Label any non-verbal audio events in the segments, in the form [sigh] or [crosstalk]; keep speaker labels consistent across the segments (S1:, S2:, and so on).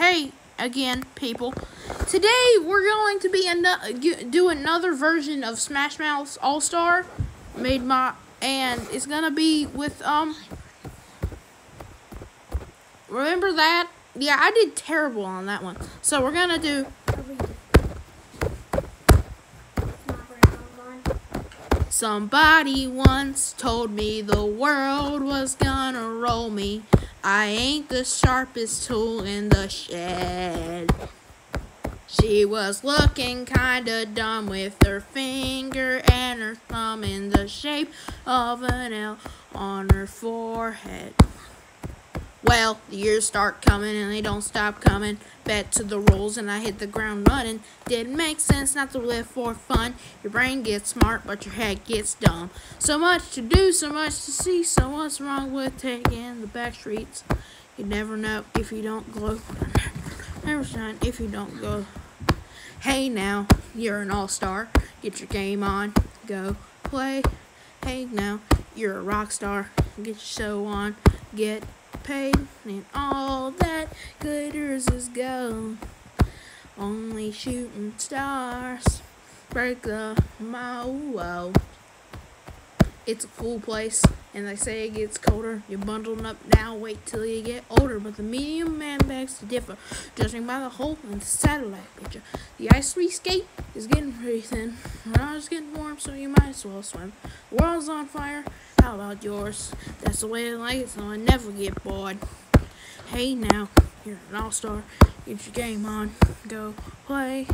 S1: Hey, again, people. Today we're going to be do another version of Smash Mouth All Star, made my and it's gonna be with um. Remember that? Yeah, I did terrible on that one. So we're gonna do. Somebody once told me the world was gonna roll me. I ain't the sharpest tool in the shed. She was looking kinda dumb with her finger and her thumb in the shape of an L on her forehead. Well, the years start coming and they don't stop coming. Bet to the rules and I hit the ground running. Didn't make sense not to live for fun. Your brain gets smart, but your head gets dumb. So much to do, so much to see. So what's wrong with taking the back streets? You never know if you don't go. Never shine if you don't go. Hey now, you're an all-star. Get your game on. Go play. Hey now, you're a rock star. Get your show on. Get paid, and all that glitters is gold. Only shooting stars break the mold. It's a cool place, and they say it gets colder. You're bundling up now, wait till you get older. But the medium man begs to differ, judging by the hole in the satellite picture. The ice we skate is getting pretty thin. Now it's getting warm, so you might as well swim. The world's on fire, how about yours? That's the way I like it, so I never get bored. Hey now, you're an all-star, get your game on, go play.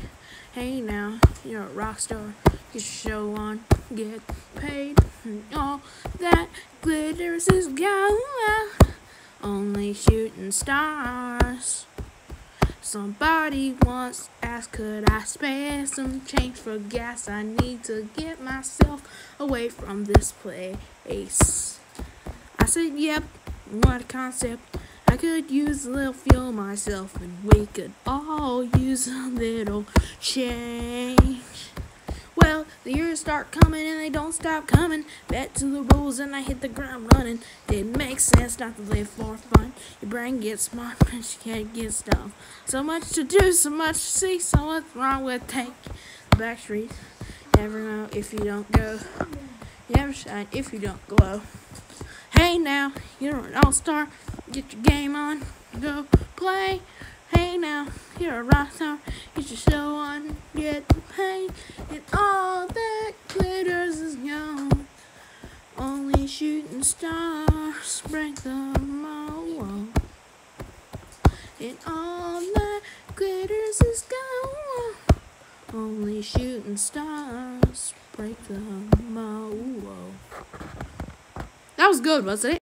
S1: Hey now, you're a rock star, your show on, get paid. And all that glitters is gold, only shooting stars. Somebody once asked, could I spare some change for gas? I need to get myself away from this place. I said, yep, what a concept. I could use a little fuel myself, and we could all use a little change. Well, the years start coming and they don't stop coming. Bet to the rules and I hit the ground running. Didn't make sense not to live for fun. Your brain gets smart, [laughs] but you can't get dumb. So much to do, so much to see. So what's wrong with take the back streets? Never know if you don't go. You never shine if you don't glow. Hey now, you're an all-star. Get your game on. Go play. Hey now, you're a rock star. Get your show. Get. And all that glitters is gone. Only shooting stars break the mold. And all that glitters is gone. Only shooting stars break the mold. That was good, wasn't it?